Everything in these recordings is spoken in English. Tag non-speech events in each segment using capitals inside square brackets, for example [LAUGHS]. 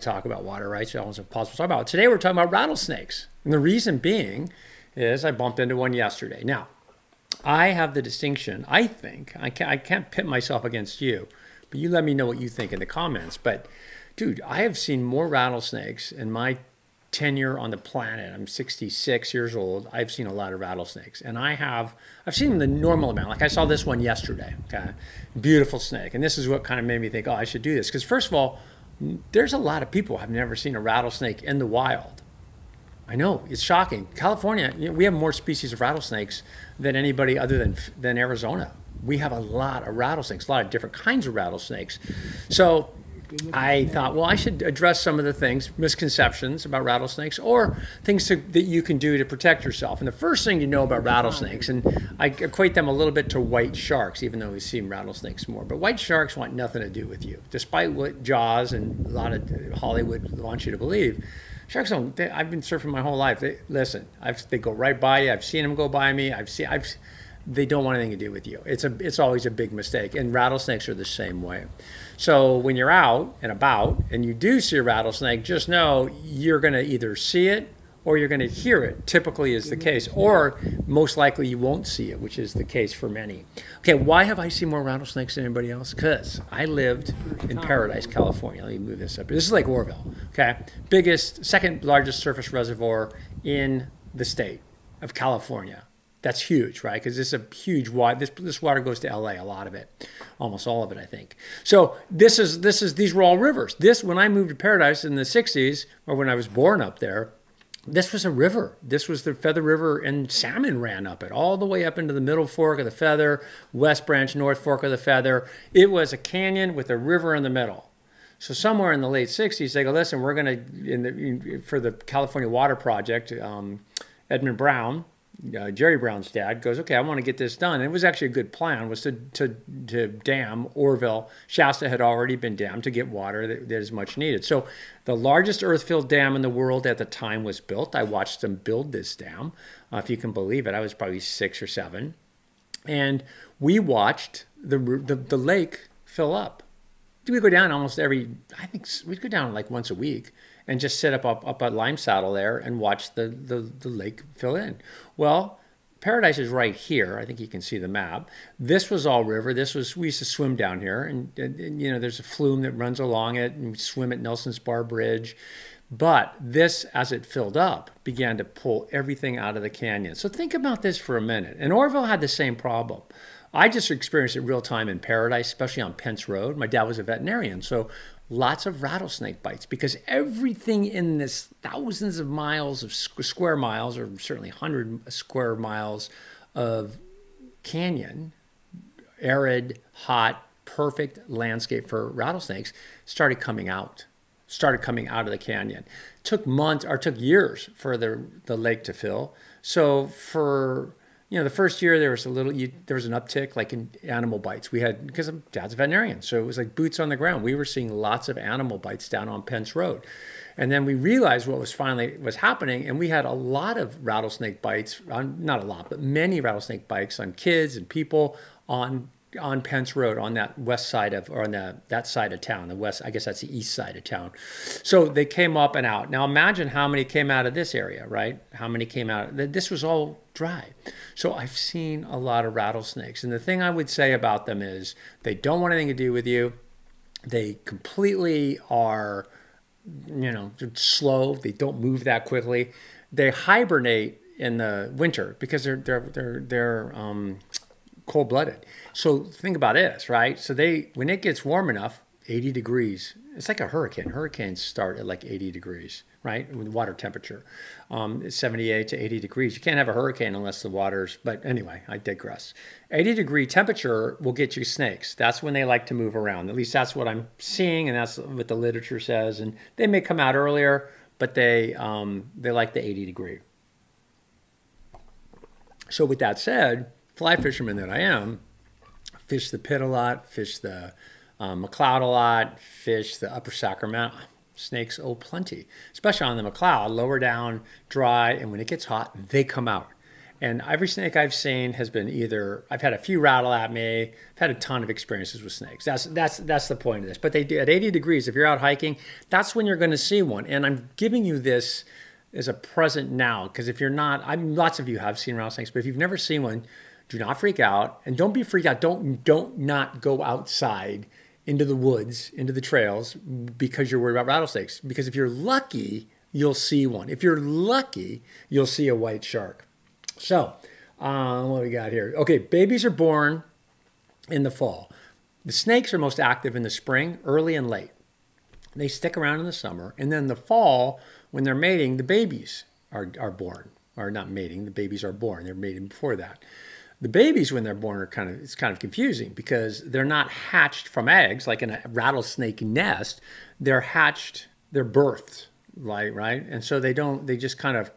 talk about water rights. It's impossible to talk about. Today we're talking about rattlesnakes. And the reason being is I bumped into one yesterday. Now, I have the distinction, I think, I can't, I can't pit myself against you, but you let me know what you think in the comments. But dude, I have seen more rattlesnakes in my tenure on the planet. I'm 66 years old. I've seen a lot of rattlesnakes, and I have I've seen the normal amount. Like I saw this one yesterday. Okay, beautiful snake, and this is what kind of made me think, oh, I should do this. Because first of all, there's a lot of people have never seen a rattlesnake in the wild. I know it's shocking. California, you know, we have more species of rattlesnakes than anybody other than than Arizona. We have a lot of rattlesnakes, a lot of different kinds of rattlesnakes. So I thought, well, I should address some of the things, misconceptions about rattlesnakes, or things to, that you can do to protect yourself. And the first thing you know about rattlesnakes, and I equate them a little bit to white sharks, even though we see rattlesnakes more. But white sharks want nothing to do with you, despite what Jaws and a lot of Hollywood wants you to believe. Sharks don't. They, I've been surfing my whole life. They, listen, I've, they go right by you. I've seen them go by me. I've seen. I've they don't want anything to do with you. It's a it's always a big mistake. And rattlesnakes are the same way. So when you're out and about and you do see a rattlesnake, just know you're going to either see it or you're going to hear it. Typically is the case, or most likely you won't see it, which is the case for many. Okay, why have I seen more rattlesnakes than anybody else? Because I lived in Paradise, California. Let me move this up. This is Lake Oroville. Okay, biggest, second largest surface reservoir in the state of California. That's huge, right? Because this is a huge water. This this water goes to L.A. A lot of it, almost all of it, I think. So this is this is these were all rivers. This when I moved to Paradise in the '60s, or when I was born up there, this was a river. This was the Feather River, and salmon ran up it all the way up into the middle fork of the Feather, West Branch, North Fork of the Feather. It was a canyon with a river in the middle. So somewhere in the late '60s, they go, listen, we're going to in the for the California Water Project. Um, Edmund Brown, uh, Jerry Brown's dad goes, okay, I want to get this done. And it was actually a good plan was to, to, to dam Oroville. Shasta had already been dammed to get water that, that is much needed. So the largest earth-filled dam in the world at the time was built. I watched them build this dam, uh, if you can believe it. I was probably six or seven. And we watched the, the, the lake fill up. We go down almost every, I think we'd go down like once a week and just sit up up, up at Lime Saddle there and watch the, the, the lake fill in. Well, Paradise is right here. I think you can see the map. This was all river. This was we used to swim down here, and, and, and, you know there's a flume that runs along it, and we swim at Nelson's Bar Bridge. But this, as it filled up, began to pull everything out of the canyon. So think about this for a minute. And Oroville had the same problem. I just experienced it real time in Paradise, especially on Pentz Road. My dad was a veterinarian, so lots of rattlesnake bites because everything in this thousands of miles of square miles, or certainly 100 square miles of canyon, arid, hot, perfect landscape for rattlesnakes, started coming out. Started coming out of the canyon. Took months or took years for the, the lake to fill. So for you know, the first year there was a little, you, there was an uptick like in animal bites. We had, because dad's a veterinarian, so it was like boots on the ground. We were seeing lots of animal bites down on Pentz Road. And then we realized what was finally was happening, and we had a lot of rattlesnake bites, on, not a lot, but many rattlesnake bites on kids and people on on Pentz Road on that west side of or on the, that side of town, the west, I guess that's the east side of town. So they came up and out. Now imagine how many came out of this area, right? How many came out? This was all dry. So I've seen a lot of rattlesnakes. And the thing I would say about them is they don't want anything to do with you. They completely are, you know, slow. They don't move that quickly. They hibernate in the winter because they're they're they're they're um, cold blooded. So think about this, right? So they when it gets warm enough, 80 degrees, it's like a hurricane. Hurricanes start at like 80 degrees, right? With water temperature, um, 78 to 80 degrees. You can't have a hurricane unless the water's. But anyway, I digress. 80 degree temperature will get you snakes. That's when they like to move around. At least that's what I'm seeing, and that's what the literature says. And they may come out earlier, but they um, they like the 80 degree. So with that said fly fisherman that I am, fish the pit a lot, fish the um, McCloud a lot, fish the upper Sacramento. Snakes, oh, plenty, especially on the McCloud, lower down, dry, and when it gets hot, they come out. And every snake I've seen has been either I've had a few rattle at me. I've had a ton of experiences with snakes. That's that's that's the point of this. But they at 80 degrees, if you're out hiking, that's when you're going to see one. And I'm giving you this as a present now because if you're not, I'm lots of you have seen rattlesnakes, but if you've never seen one, do not freak out and don't be freaked out. Don't don't not go outside into the woods, into the trails because you're worried about rattlesnakes. Because if you're lucky, you'll see one. If you're lucky, you'll see a white shark. So, uh, what we got here? Okay, babies are born in the fall. The snakes are most active in the spring, early and late. They stick around in the summer, and then the fall, when they're mating, the babies are, are born. Or not mating, the babies are born. They're mating before that. The babies, when they're born, are kind of it's kind of confusing because they're not hatched from eggs like in a rattlesnake nest. They're hatched, they're birthed, right? right, and so they don't. They just kind of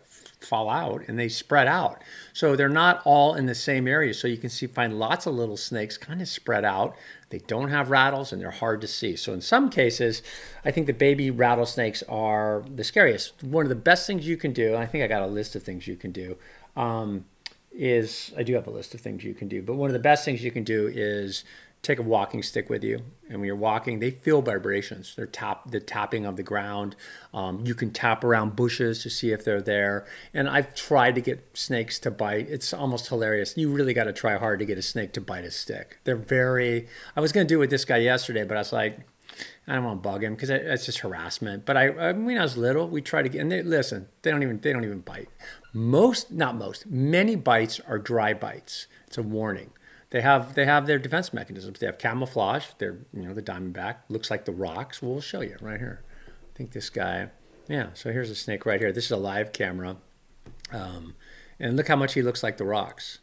fall out and they spread out. So they're not all in the same area. So you can see find lots of little snakes kind of spread out. They don't have rattles and they're hard to see. So in some cases, I think the baby rattlesnakes are the scariest. One of the best things you can do, I think I got a list of things you can do, um, is I do have a list of things you can do, but one of the best things you can do is take a walking stick with you, and when you're walking, they feel vibrations. They're tap the tapping of the ground. Um, you can tap around bushes to see if they're there. And I've tried to get snakes to bite. It's almost hilarious. You really got to try hard to get a snake to bite a stick. They're very. I was going to do it with this guy yesterday, but I was like. I don't want to bug him because it's just harassment. But I, I when I was little, we tried to get. And they listen. They don't even. They don't even bite. Most, not most. Many bites are dry bites. It's a warning they have they have their defense mechanisms. They have camouflage. They're you know the diamondback looks like the rocks. We'll show you right here. I think this guy. Yeah. So here's a snake right here. This is a live camera, um, and look how much he looks like the rocks.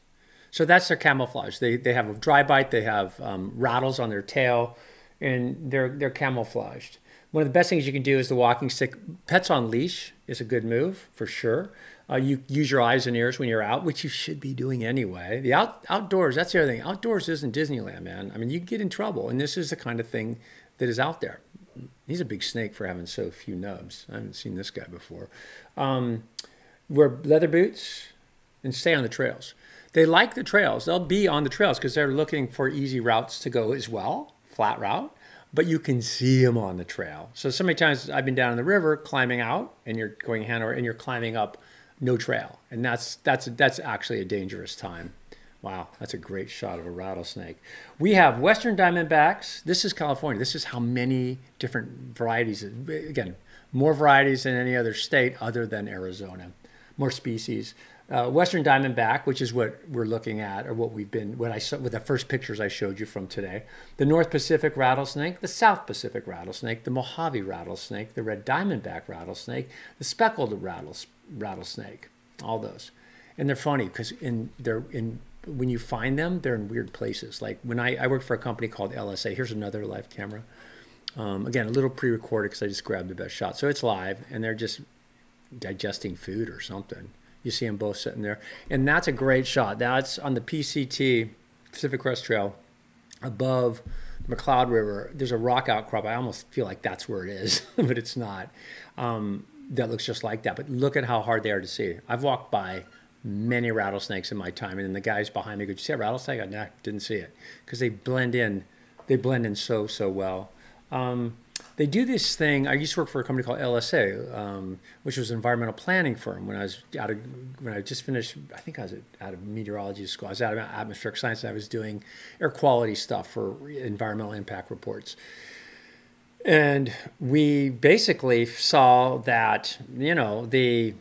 So that's their camouflage. They they have a dry bite. They have um, rattles on their tail, and they're they're camouflaged. One of the best things you can do is the walking stick. Pets on leash is a good move for sure. Uh, you use your eyes and ears when you're out, which you should be doing anyway. The out, outdoors, that's the other thing. Outdoors isn't Disneyland, man. I mean, you get in trouble, and this is the kind of thing that is out there. He's a big snake for having so few nubs. I haven't seen this guy before. Um, wear leather boots and stay on the trails. They like the trails. They'll be on the trails because they're looking for easy routes to go as well, flat route but you can see them on the trail. So so many times I've been down in the river climbing out, and you're going Hanover, and you're climbing up no trail, and that's that's that's actually a dangerous time. Wow, that's a great shot of a rattlesnake. We have western diamondbacks. This is California. This is how many different varieties. Again, more varieties than any other state other than Arizona. More species. Uh, western diamondback, which is what we're looking at, or what we've been, what I saw with the first pictures I showed you from today. The North Pacific rattlesnake, the South Pacific rattlesnake, the Mojave rattlesnake, the red diamondback rattlesnake, the speckled rattlesnake rattlesnake, all those. And they're funny because in they're in when you find them, they're in weird places. Like when I, I worked for a company called LSA. Here's another live camera. Um, again, a little pre-recorded because I just grabbed the best shot. So it's live, and they're just digesting food or something. You see them both sitting there, and that's a great shot. That's on the PCT Pacific Crest Trail, above McCloud River. There's a rock outcrop. I almost feel like that's where it is, [LAUGHS] but it's not. Um, that looks just like that. But look at how hard they are to see. I've walked by many rattlesnakes in my time, and then the guys behind me go, "Did you see a rattlesnake?" I didn't see it because they blend in. They blend in so so well. Um, they do this thing. I used to work for a company called LSA, um, which was an environmental planning firm. When I was out of when I just finished, I think I was out of meteorology school. I was out of atmospheric science. And I was doing air quality stuff for environmental impact reports. And we basically saw that you know the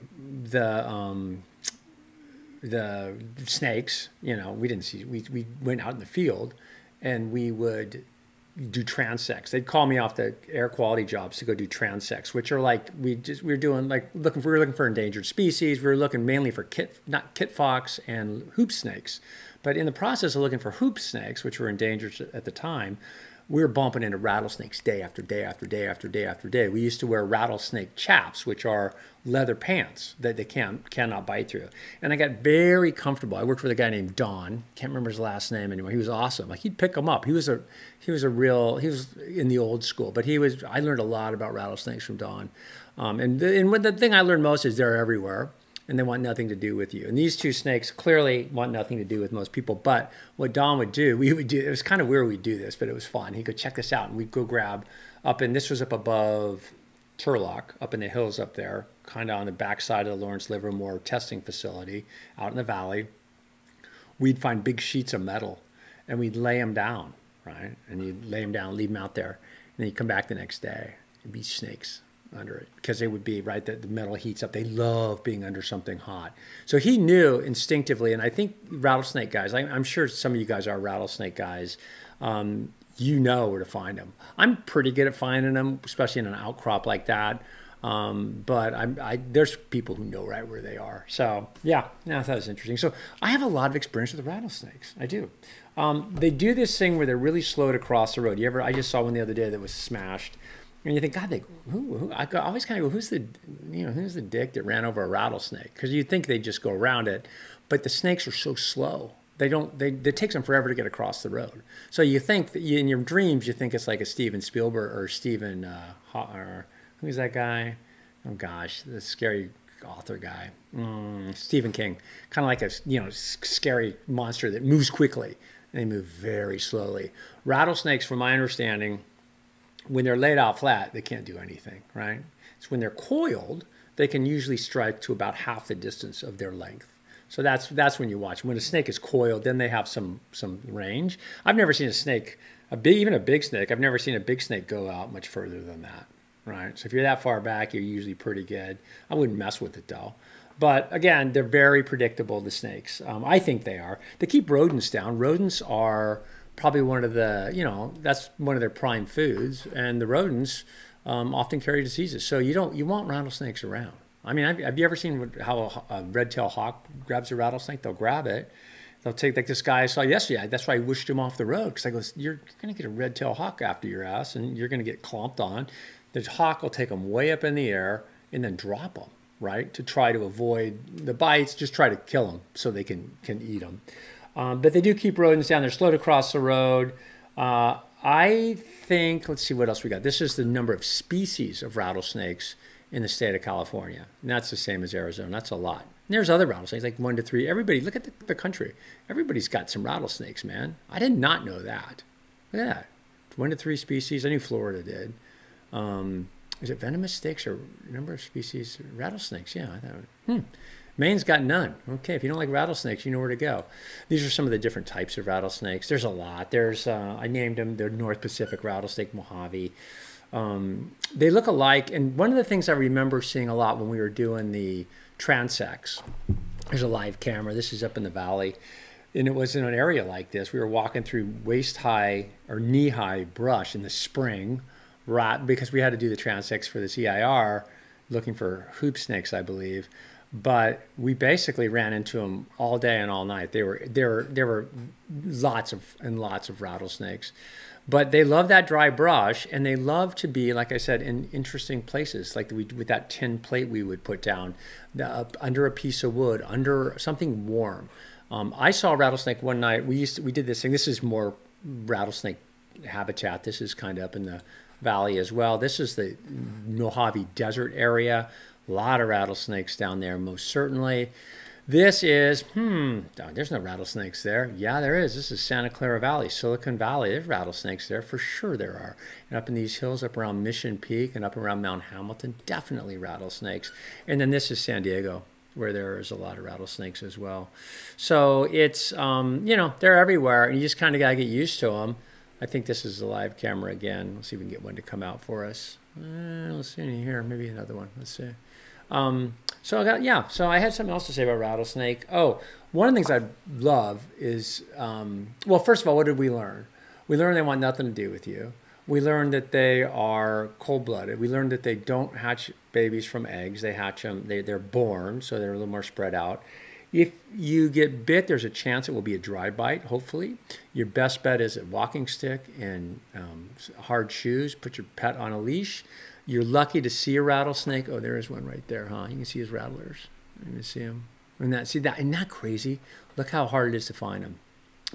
the um, the snakes. You know, we didn't see. We we went out in the field, and we would do transects. They'd call me off the air quality jobs to go do transects, which are like we just we were doing like looking for we were looking for endangered species. We were looking mainly for kit not kit fox and hoop snakes, but in the process of looking for hoop snakes, which were endangered at the time, we were bumping into rattlesnakes day after day after day after day after day. We used to wear rattlesnake chaps, which are leather pants that they can cannot bite through. And I got very comfortable. I worked with a guy named Don. Can't remember his last name anymore. He was awesome. Like he'd pick them up. He was a he was a real he was in the old school, but he was. I learned a lot about rattlesnakes from Don. Um, and the, and the thing I learned most is they're everywhere and they want nothing to do with you. And these two snakes clearly want nothing to do with most people. But what Don would do, [LAUGHS] we would do, it was kind of weird we'd do this, but it was fun. He'd go, check this out. And we'd go grab up, and this was up above Turlock, up in the hills up there, kind of on the backside of the Lawrence Livermore testing facility out in the valley. We'd find big sheets of metal and we'd lay them down, right? And you'd lay them down, leave them out there. And then you come back the next day, it'd be snakes under it because they would be right that the metal heats up they love being under something hot so he knew instinctively and i think rattlesnake guys I, am sure some of you guys are rattlesnake guys um, you know where to find them i'm pretty good at finding them especially in an outcrop like that um, but I'm, I, there's people who know right where they are. So yeah, yeah, I thought it was interesting. So I have a lot of experience with rattlesnakes. I do. Um, they do this thing where they're really slow to cross the road. You ever? I just saw one the other day that was smashed, and you think, God, they who, who I always kind of go, who's the you know who's the dick that ran over a rattlesnake? Because you'd think they'd just go around it, but the snakes are so slow. They don't. They it takes them forever to get across the road. So you think that you, in your dreams you think it's like a Steven Spielberg or Steven uh, or who's that guy? Oh gosh, the scary author guy, mm, Stephen King. Kind of like a you know scary monster that moves quickly. They move very slowly. Rattlesnakes, from my understanding, when they're laid out flat, they can't do anything, right? It's when they're coiled, they can usually strike to about half the distance of their length. So that's that's when you watch. When a snake is coiled, then they have some some range. I've never seen a snake, a big even a big snake. I've never seen a big snake go out much further than that, right? So if you're that far back, you're usually pretty good. I wouldn't mess with it though. But again, they're very predictable. The snakes, um, I think they are. They keep rodents down. Rodents are probably one of the, you know, that's one of their prime foods, and the rodents um, often carry diseases. So you don't, you want rattlesnakes around. I mean, have, have you ever seen how a, a red-tailed hawk grabs a rattlesnake? They'll grab it. They'll take like this guy I saw yesterday. That's why I wished him off the road because I go, you're going to get a red-tailed hawk after your ass, and you're going to get clomped on. The hawk will take them way up in the air and then drop them, right, to try to avoid the bites. Just try to kill them so they can can eat them. Um, but they do keep rodents down. They're slow to cross the road. Uh, I think, let's see what else we got. This is the number of species of rattlesnakes in the state of California. And that's the same as Arizona. That's a lot. And there's other rattlesnakes, like one to three. Everybody, look at the, the country. Everybody's got some rattlesnakes, man. I did not know that. Yeah, one to three species. I knew Florida did. Um, is it venomous snakes or number of species? Rattlesnakes, yeah. I thought, hmm. Maine's got none. Okay, if you don't like rattlesnakes, you know where to go. These are some of the different types of rattlesnakes. There's a lot. There's uh, I named them the North Pacific rattlesnake Mojave. Um, they look alike, and one of the things I remember seeing a lot when we were doing the transects. There's a live camera. This is up in the valley, and it was in an area like this. We were walking through waist high or knee high brush in the spring, right? Because we had to do the transects for the EIR, looking for hoop snakes, I believe but we basically ran into them all day and all night. They were there. There were lots of and lots of rattlesnakes, but they love that dry brush and they love to be, like I said, in interesting places, like we, with that tin plate we would put down uh, under a piece of wood, under something warm. Um, I saw a rattlesnake one night. We used to, we did this thing. This is more rattlesnake habitat. This is kind of up in the valley as well. This is the Mojave Desert area. A lot of rattlesnakes down there, most certainly. This is, hmm, there's no rattlesnakes there. Yeah, there is. This is Santa Clara Valley, Silicon Valley. There's rattlesnakes there, for sure there are. And up in these hills, up around Mission Peak and up around Mount Hamilton, definitely rattlesnakes. And then this is San Diego, where there is a lot of rattlesnakes as well. So it's, um, you know, they're everywhere, and you just kind of got to get used to them. I think this is the live camera again. Let's see if we can get one to come out for us. Uh, let's see any here, maybe another one. Let's see. Um, so I got yeah. So I had something else to say about rattlesnake. Oh, one of the things I love is um, well, first of all, what did we learn? We learned they want nothing to do with you. We learned that they are cold-blooded. We learned that they don't hatch babies from eggs. They hatch them. They, they're born, so they're a little more spread out. If you get bit, there's a chance it will be a dry bite, hopefully. Your best bet is a walking stick and um, hard shoes. Put your pet on a leash. You're lucky to see a rattlesnake. Oh, there is one right there, huh? You can see his rattlers. You can see him. And that, see that, isn't that crazy? Look how hard it is to find them.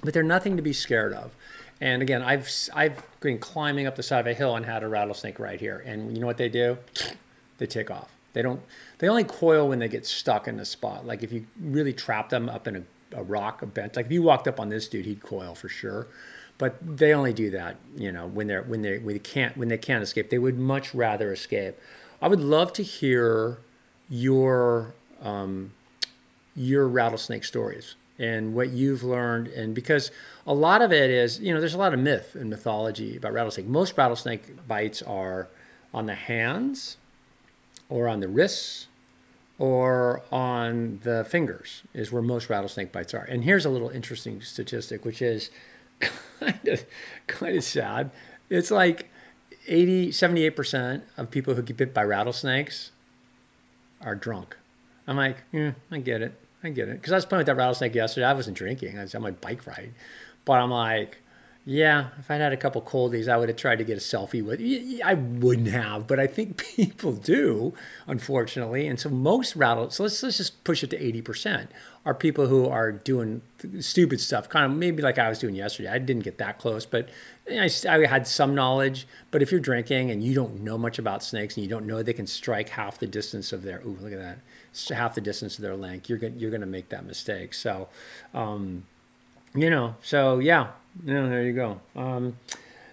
But they're nothing to be scared of. And again, I've I've been climbing up the side of a hill and had a rattlesnake right here. And you know what they do? [SNIFFS] They take off. They don't. They only coil when they get stuck in a spot. Like if you really trap them up in a, a rock, a bench. Like if you walked up on this dude, he'd coil for sure. But they only do that, you know, when they're when they when they can't when they can't escape. They would much rather escape. I would love to hear your um, your rattlesnake stories and what you've learned and because a lot of it is you know there's a lot of myth and mythology about rattlesnake most rattlesnake bites are on the hands or on the wrists or on the fingers is where most rattlesnake bites are and here's a little interesting statistic which is kind of kind of sad it's like 80 78% of people who get bit by rattlesnakes are drunk i'm like yeah i get it I get it. Because I was playing with that rattlesnake yesterday. I wasn't drinking. I was on my bike ride. But I'm like, yeah, if I'd had a couple coldies, I would have tried to get a selfie with. I wouldn't have, but I think [LAUGHS] people do, unfortunately. And so most rattle. So let's let's just push it to eighty percent are people who are doing stupid stuff, kind of maybe like I was doing yesterday. I didn't get that close, but I, I had some knowledge. But if you're drinking and you don't know much about snakes and you don't know they can strike half the distance of their, ooh, look at that half the distance of their length, you're gonna you're to make that mistake. So, um, you know, so yeah, know, there you go. Um,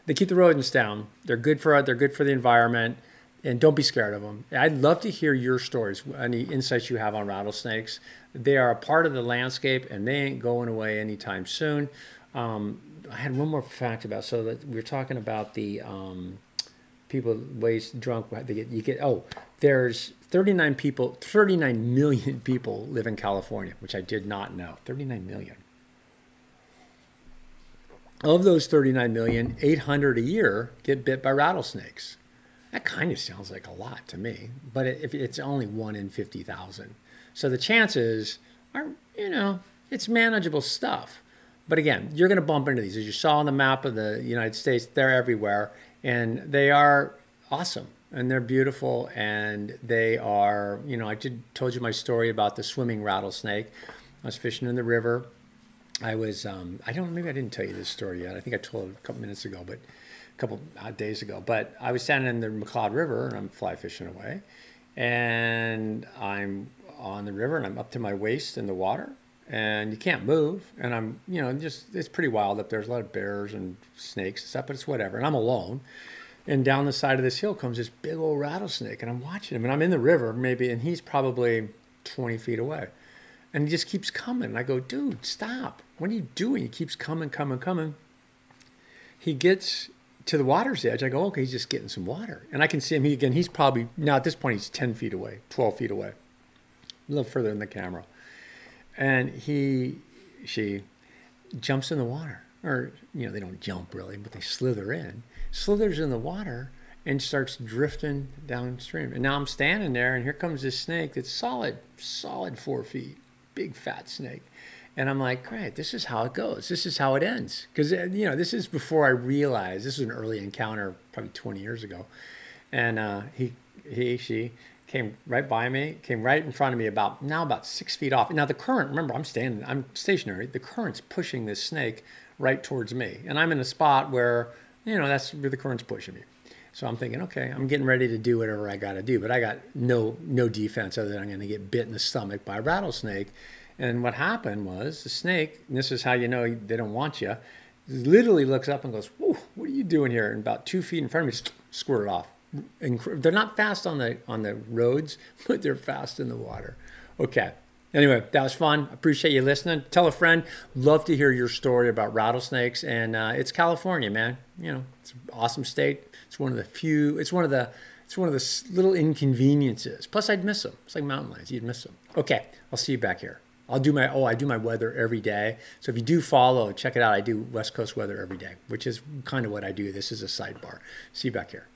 they keep the rodents down. They're good for they're good for the environment, and don't be scared of them. I'd love to hear your stories, any insights you have on rattlesnakes. They are a part of the landscape, and they ain't going away anytime soon. Um, I had one more fact about so that we are talking about the um, people ways drunk. They get you get oh, there's 39 people, 39 million people live in California, which I did not know. 39 million. Of those 39 million, 800 a year get bit by rattlesnakes. That kind of sounds like a lot to me, but if it's only one in 50,000. So the chances are, you know, it's manageable stuff. But again, you're going to bump into these. As you saw on the map of the United States, they're everywhere and they are awesome and they're beautiful and they are you know i did told you my story about the swimming rattlesnake i was fishing in the river i was um, i don't maybe i didn't tell you this story yet. I think i told it a couple minutes ago but a couple uh, days ago. But i was standing in the McCloud river and i'm fly fishing away. And i'm on the river and i'm up to my waist in the water and you can't move. And i'm you know just it's pretty wild up there. There's a lot of bears and snakes and stuff but it's whatever. And i'm alone. And down the side of this hill comes this big old rattlesnake and i'm watching him. And i'm in the river maybe and he's probably 20 feet away and he just keeps coming. And i go dude stop. What are you doing? He keeps coming coming coming. He gets to the water's edge. I go okay he's just getting some water. And i can see him. He, again he's probably now at this point he's 10 feet away 12 feet away. A little further in the camera. And he she jumps in the water. Or you know they don't jump really but they slither in. Slithers in the water and starts drifting downstream. And now I'm standing there, and here comes this snake that's solid, solid four feet, big fat snake. And I'm like, great, this is how it goes. This is how it ends. Because, uh, you know, this is before I realized this was an early encounter, probably 20 years ago. And uh, he, he, she came right by me, came right in front of me, about now about six feet off. Now, the current, remember, I'm standing, I'm stationary. The current's pushing this snake right towards me. And I'm in a spot where you know, that's where the current's pushing me. So I'm thinking, okay, I'm getting ready to do whatever I got to do, but I got no no defense other than I'm going to get bit in the stomach by a rattlesnake. And what happened was the snake, this is how you know they don't want you, literally looks up and goes, Whoa, "What are you doing here?" And about two feet in front of me, just squirted off. And they're not fast on the on the roads, [LAUGHS] but they're fast in the water. Okay, Anyway, that was fun. Appreciate you listening. Tell a friend. Love to hear your story about rattlesnakes. And uh, it's California, man. You know, it's an awesome state. It's one of the few. It's one of the. It's one of the little inconveniences. Plus, I'd miss them. It's like mountain lions. You'd miss them. Okay, I'll see you back here. I'll do my oh I do my weather every day. So if you do follow, check it out. I do West Coast weather every day, which is kind of what I do. This is a sidebar. See you back here.